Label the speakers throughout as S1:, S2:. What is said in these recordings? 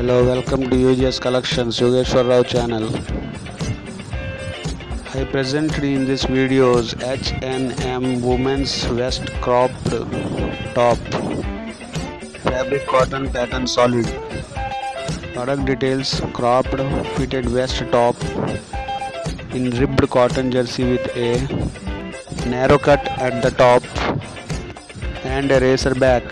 S1: Hello, welcome to UGS Collections Yogeshwar Rao channel. I presented in this videos H&M women's vest cropped top. Fabric cotton pattern solid. Product details cropped fitted vest top. In ribbed cotton jersey with a. Narrow cut at the top. And a racer back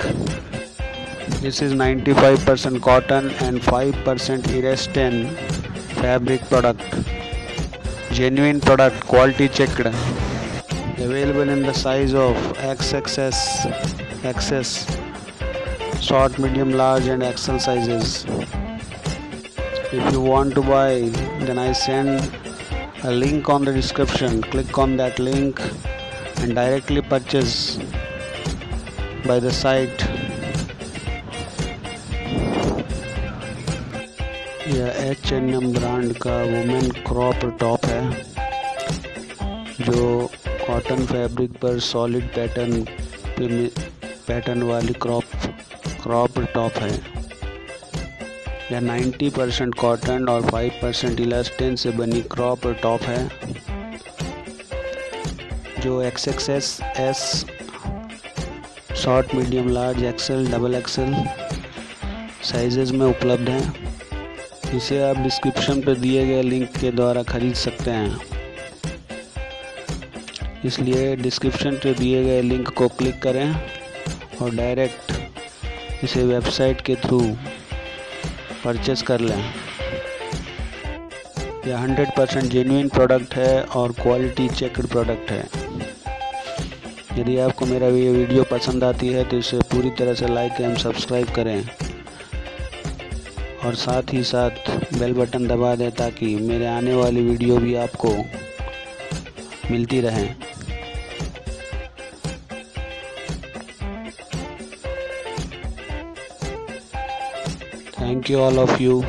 S1: this is 95% cotton and 5% elastin fabric product. Genuine product, quality checked. Available in the size of XXS, XS, short, medium, large, and XL sizes. If you want to buy, then I send a link on the description. Click on that link and directly purchase by the site यह H N M brand का women crop top है, जो cotton fabric पर solid pattern pattern वाली crop crop top है। यह 90 percent cotton और 5 percent elastin से बनी क्रॉप टॉप है, जो X X S S short medium large XL double XL sizes में उपलब्ध है। इसे आप डिस्क्रिप्शन पर दिए गए लिंक के द्वारा खरीद सकते हैं। इसलिए डिस्क्रिप्शन पर दिए गए लिंक को क्लिक करें और डायरेक्ट इसे वेबसाइट के थ्रू परचेस कर लें। यह 100 परसेंट जेन्यून प्रोडक्ट है और क्वालिटी चेकड प्रोडक्ट है। यदि आपको मेरा ये वीडियो पसंद आती है तो इसे पूरी तरह से लाइक एवं सब्सक्राइब करें। और साथ ही साथ बेल बटन दबा दें ताकि मेरे आने वाली वीडियो भी आपको मिलती रहे। Thank you all of you